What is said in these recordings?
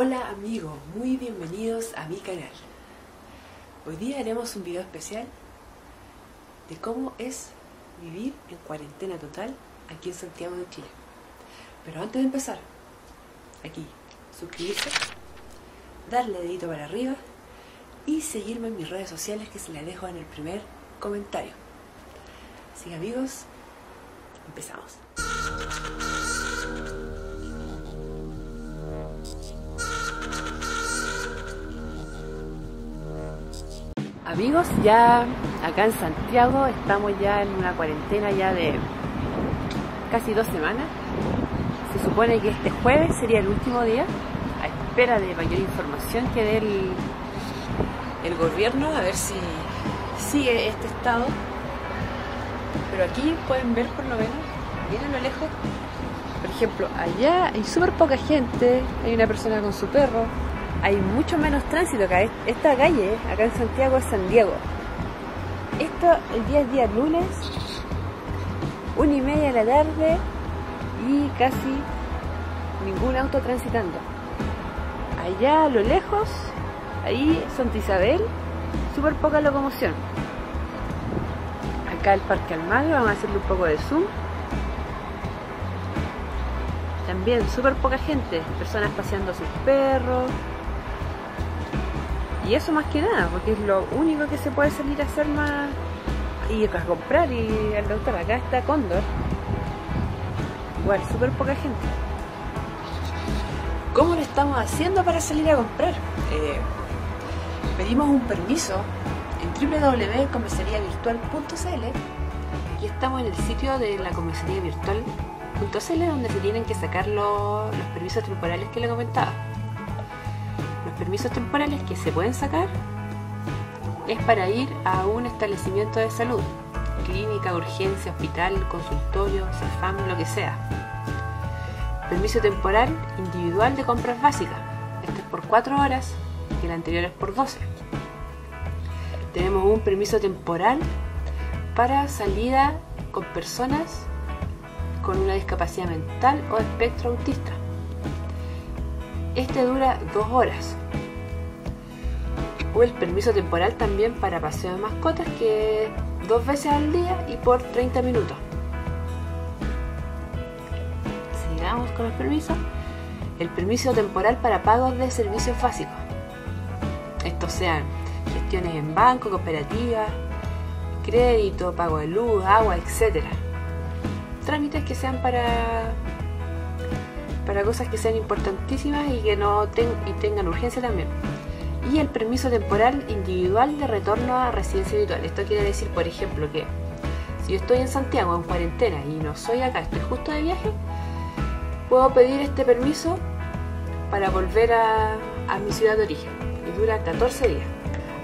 Hola amigos, muy bienvenidos a mi canal. Hoy día haremos un video especial de cómo es vivir en cuarentena total aquí en Santiago de Chile. Pero antes de empezar, aquí, suscribirse, darle dedito para arriba y seguirme en mis redes sociales que se las dejo en el primer comentario. Así que amigos, empezamos. Amigos, ya acá en Santiago estamos ya en una cuarentena ya de casi dos semanas. Se supone que este jueves sería el último día, a espera de mayor información que dé el, gobierno, a ver si sigue este estado. Pero aquí pueden ver por lo menos, bien a lo lejos, por ejemplo, allá hay súper poca gente, hay una persona con su perro, hay mucho menos tránsito acá. Esta calle, acá en Santiago, es San Diego. Esto, el día es día lunes, una y media de la tarde y casi ningún auto transitando. Allá a lo lejos, ahí Santa Isabel, súper poca locomoción. Acá el Parque Almagro, vamos a hacerle un poco de zoom. También súper poca gente, personas paseando sus perros, y eso más que nada, porque es lo único que se puede salir a hacer más y a comprar y al doctor. Acá está Cóndor. Igual, súper poca gente. ¿Cómo lo estamos haciendo para salir a comprar? Eh, pedimos un permiso en www.comisariavirtual.cl y estamos en el sitio de la comisaría virtual.cl donde se tienen que sacar los, los permisos temporales que le comentaba permisos temporales que se pueden sacar es para ir a un establecimiento de salud, clínica, urgencia, hospital, consultorio, CEFAM, lo que sea. Permiso temporal individual de compras básicas. Este es por 4 horas y el anterior es por 12. Tenemos un permiso temporal para salida con personas con una discapacidad mental o espectro autista. Este dura 2 horas el permiso temporal también para paseo de mascotas que dos veces al día y por 30 minutos. Sigamos con el permiso. El permiso temporal para pagos de servicios básicos. Estos sean gestiones en banco, cooperativas, crédito, pago de luz, agua, etc. Trámites que sean para para cosas que sean importantísimas y que no y tengan urgencia también y el permiso temporal individual de retorno a residencia habitual. Esto quiere decir, por ejemplo, que si yo estoy en Santiago en cuarentena y no soy acá, estoy justo de viaje, puedo pedir este permiso para volver a, mi ciudad de origen y dura 14 días.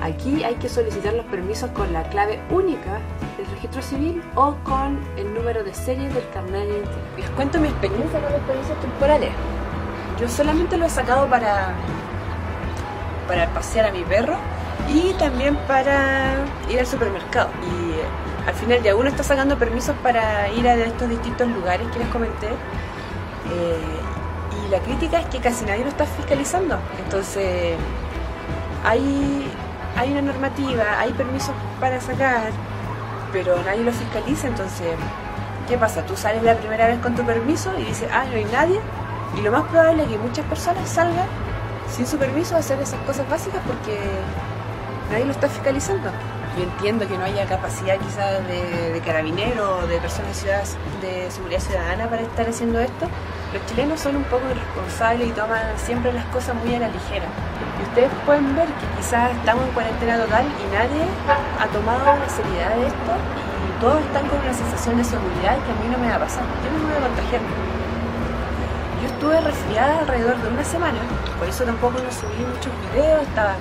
Aquí hay que solicitar los permisos con la clave única del registro civil o con el número de serie del carnet de identidad. Les cuento mi experiencia con los permisos temporales. Yo solamente lo he sacado para para pasear a mi perro y también para ir al supermercado. Y eh, al final ya uno está sacando permisos para ir a estos distintos lugares que les comenté. Eh, y la crítica es que casi nadie lo está fiscalizando. Entonces, hay, hay una normativa, hay permisos para sacar, pero nadie lo fiscaliza. Entonces, ¿qué pasa? Tú sales la primera vez con tu permiso y dices, ah, no hay nadie. Y lo más probable es que muchas personas salgan sin su permiso hacer esas cosas básicas porque nadie lo está fiscalizando. Yo entiendo que no haya capacidad quizás de, de carabinero de personas de seguridad ciudadana para estar haciendo esto. Los chilenos son un poco irresponsables y toman siempre las cosas muy a la ligera. Y ustedes pueden ver que quizás estamos en cuarentena total y nadie ha tomado la seriedad de esto y todos están con una sensación de seguridad que a mí no me va a pasar. Yo no me voy a contagiarme. Estuve resfriada alrededor de una semana, por eso tampoco no subí muchos videos, estaba,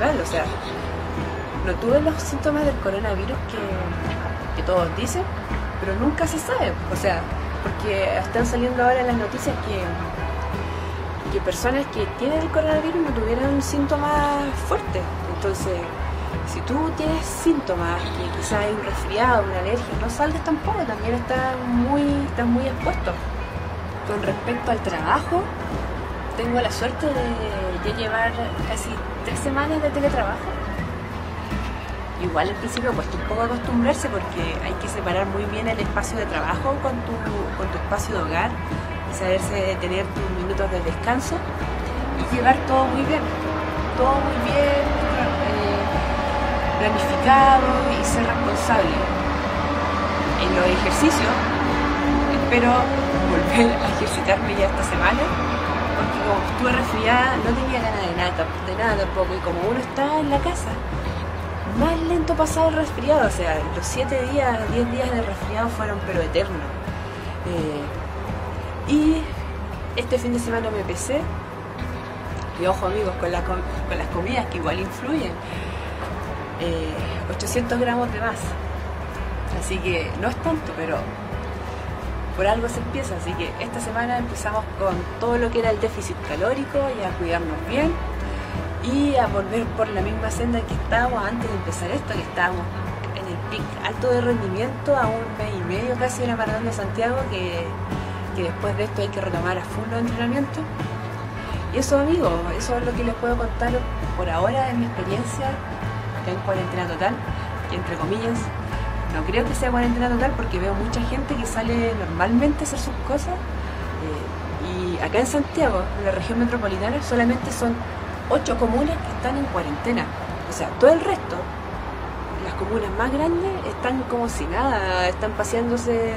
mal, o sea, no tuve los síntomas del coronavirus que, todos dicen, pero nunca se sabe, o sea, porque están saliendo ahora las noticias que, que personas que tienen el coronavirus no tuvieron síntomas fuertes, entonces si tú tienes síntomas, que quizás hay un resfriado, una alergia, no salgas tampoco, también estás muy, estás muy expuesto con respecto al trabajo, tengo la suerte de llevar casi tres semanas de teletrabajo. Igual al principio cuesta un poco acostumbrarse porque hay que separar muy bien el espacio de trabajo con tu, con tu espacio de hogar y saberse tener tus minutos de descanso y llevar todo muy bien, todo muy bien eh, planificado y ser responsable. En los ejercicios espero volver a ejercitarme ya esta semana porque como estuve resfriada no tenía ganas de nada, de nada tampoco y como uno está en la casa más lento pasado el resfriado, o sea, los 7 días, 10 días de resfriado fueron pero eternos. Eh, y este fin de semana me pesé, y ojo amigos, con, con las comidas que igual influyen, 800 eh, gramos de más. Así que no es tanto, pero por algo se empieza. Así que esta semana empezamos con todo lo que era el déficit calórico y a cuidarnos bien y a volver por la misma senda que estábamos antes de empezar esto, que estábamos en el pic alto de rendimiento a un mes y medio casi de la maratón de Santiago, que, que después de esto hay que retomar a full los entrenamientos. Y eso amigos, eso es lo que les puedo contar por ahora de mi experiencia en cuarentena total, que entre comillas, no creo que sea cuarentena total porque veo mucha gente que sale normalmente a hacer sus cosas. Eh, y acá en Santiago, en la región metropolitana, solamente son ocho comunas que están en cuarentena. O sea, todo el resto, las comunas más grandes, están como si nada, están paseándose,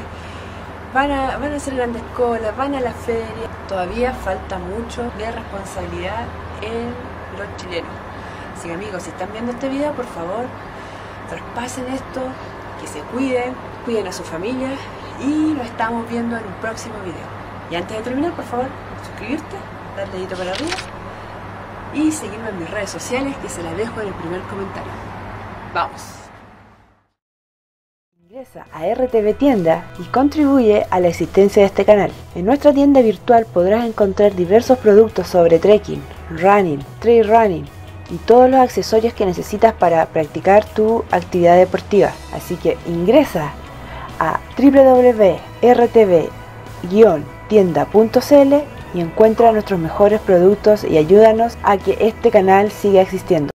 van a, van a hacer grandes colas, van a la feria. Todavía falta mucho de responsabilidad en los chilenos. Así que amigos, si están viendo este video, por favor, traspasen esto, que se cuiden, cuiden a su familia y nos estamos viendo en un próximo video. Y antes de terminar, por favor, suscribirte, darle dedito para arriba y seguirme en mis redes sociales que se las dejo en el primer comentario. ¡Vamos! Ingresa a RTV Tienda y contribuye a la existencia de este canal. En nuestra tienda virtual podrás encontrar diversos productos sobre trekking, running, trail running y todos los accesorios que necesitas para practicar tu actividad deportiva. Así que ingresa a www.rtv-tienda.cl y encuentra nuestros mejores productos y ayúdanos a que este canal siga existiendo.